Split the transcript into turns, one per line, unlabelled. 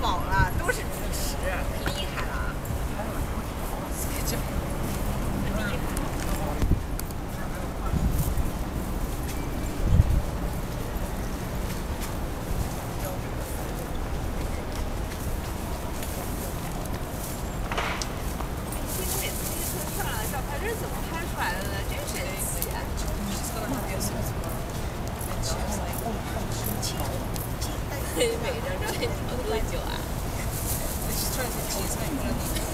饱了，都是主食。美人让你跑多久啊？
She's trying to tease my money. She's